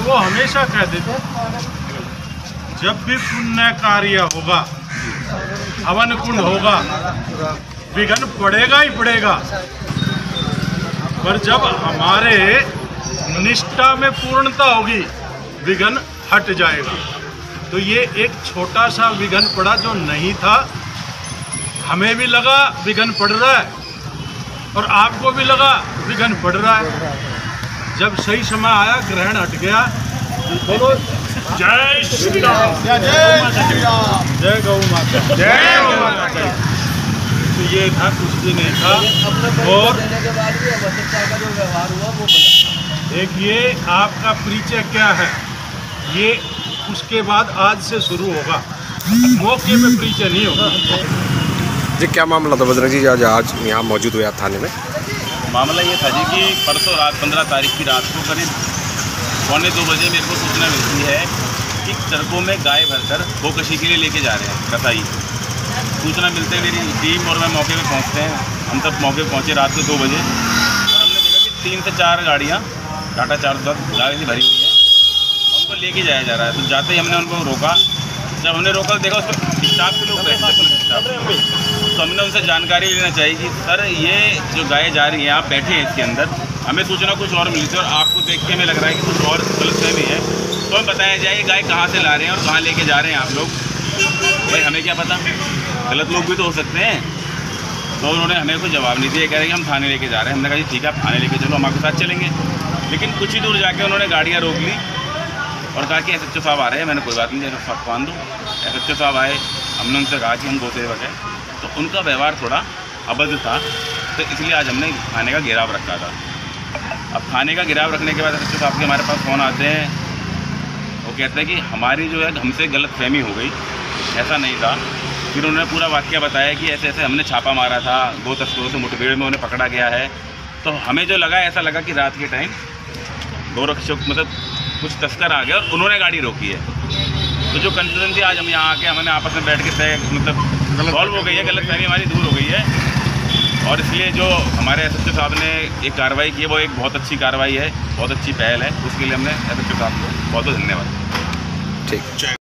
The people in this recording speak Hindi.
तो वो हमेशा कहते थे जब भी पुण्य कार्य होगा, हवन कुंड होगा, विघन पड़ेगा ही पड़ेगा। पर जब हमारे निष्ठा में पूर्णता होगी, विघन हट जाएगा। तो ये एक छोटा सा विघ्न पड़ा जो नहीं था। हमें भी लगा विघन पड़ रहा है, और आपको भी लगा विघन पड़ रहा है। जब सही समय आया ग्रहण हट गया। बोलो जय श्री राम जय गौ माता जय गौ माता तो ये था कुछ भी नहीं था। और एक ये आपका परिचय क्या है? ये उसके बाद आज से शुरू होगा। मौके पे परिचय नहीं होगा। जी क्या मामला था बजरंग जी? आज आज यहाँ मौजूद हुए थाने में? मामला ये था जी कि परसों रात, पंद्रह तारीख की रात को करीब पौने दो बजे मेरे को सूचना मिलती है कि सड़कों में गाय भरकर गोकशी के लिए लेके जा रहे हैं, कसाई। सूचना मिलते ही मेरी टीम और मैं मौके पे पहुँचते हैं। हम तब मौके पे पहुँचे रात को दो बजे। और हमने देखा कि तीन से चार गाड़ियाँ, टाटा चार सौ गाड़ी से भरी हुई हैं, उनको लेके जाया जा रहा है। तो जाते ही हमने उनको रोका। जब हमने रोका तो देखा उस पर स्टाफ के लोग बैठे थे, पुलिस स्टाफ। तो हमने उनसे जानकारी लेना चाहिए कि, सर, ये जो गाय जा रही हैं, आप बैठे हैं इसके अंदर। हमें सूचना कुछ और मिली थी और आपको देख के हमें लग रहा है कि कुछ और गलतफहमी है। तो हमें बताया जाए गाय कहाँ से ला रहे हैं और कहाँ लेके जा रहे हैं आप लोग। भाई, हमें क्या पता? गलत लोग भी तो हो सकते हैं। तो उन्होंने हमें कोई जवाब नहीं दिया। कह रहे कि हम थाने लेके जा रहे हैं। हमने कहा, जी, ठीक है, आप थाने लेके चलो, हम आपके साथ चलेंगे। लेकिन कुछ ही दूर जाके उन्होंने गाड़ियाँ रोक ली और कहा कि एस साहब आ रहे हैं। मैंने कोई बात नहीं एस एच मान दूँ एस साहब आए। हमने उनसे कहा कि हम गो सेवक हैं तो उनका व्यवहार थोड़ा अबद्ध था। तो इसलिए आज हमने थाने का घेराव रखा था। अब थाने का घेराव रखने के बाद एस साहब के हमारे पास फ़ोन आते हैं, वो कहते हैं कि हमारी जो है हमसे गलत फहमी हो गई। ऐसा नहीं था। फिर उन्होंने पूरा वाक्य बताया कि ऐसे ऐसे हमने छापा मारा था गो तस्करों से मुठभेड़ में उन्हें पकड़ा गया है। तो हमें जो लगा, ऐसा लगा कि रात के टाइम गोरक्षक मतलब कुछ तस्कर आ गए और उन्होंने गाड़ी रोकी है। तो जो कंफ्यूजन थी आज हम यहाँ आके हमने आपस में बैठ के तय मतलब सॉल्व हो गई है गलत फहमी हमारी दूर हो गई है। और इसलिए जो हमारे एस साहब ने एक कार्रवाई की है वो एक बहुत अच्छी कार्रवाई है बहुत अच्छी पहल है। उसके लिए हमने एसएसपी साहब को बहुत बहुत धन्यवाद। ठीक।